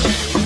Oh.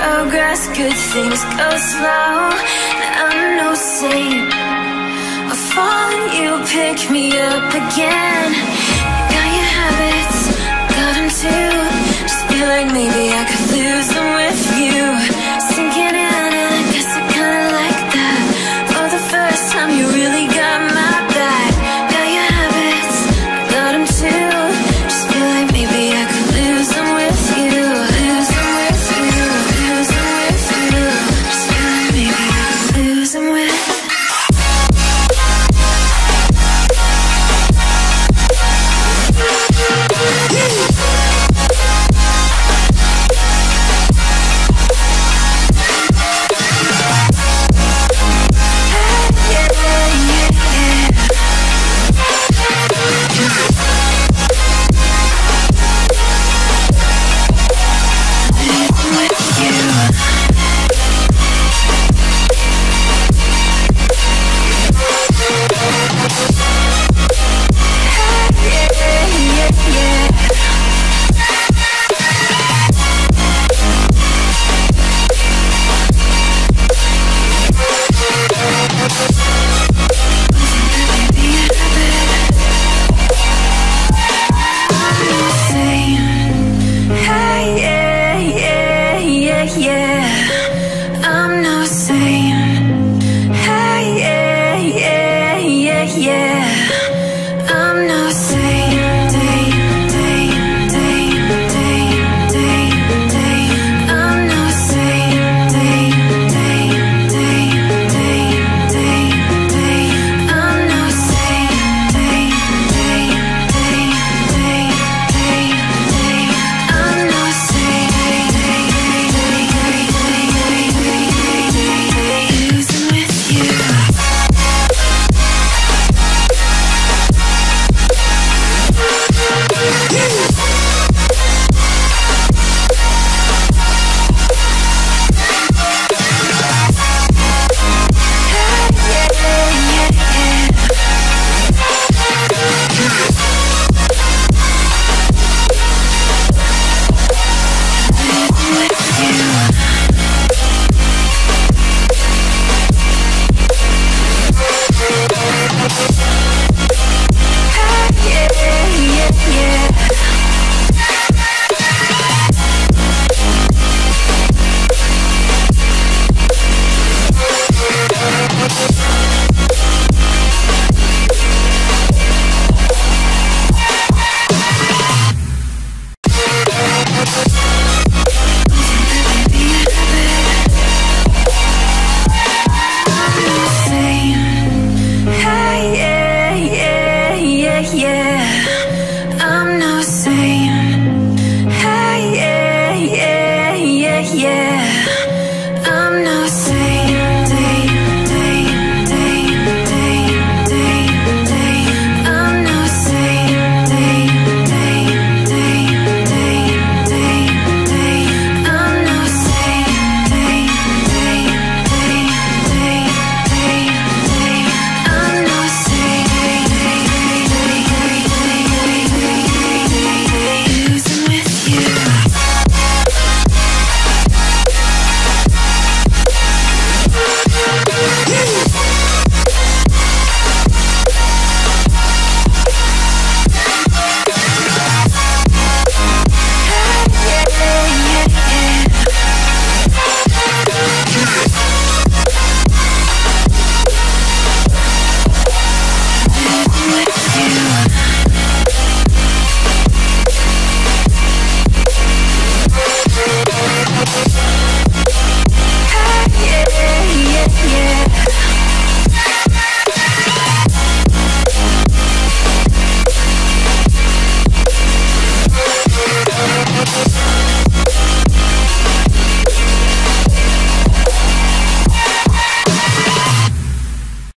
Progress, good things go slow. I'm no saint. I fall and you pick me up again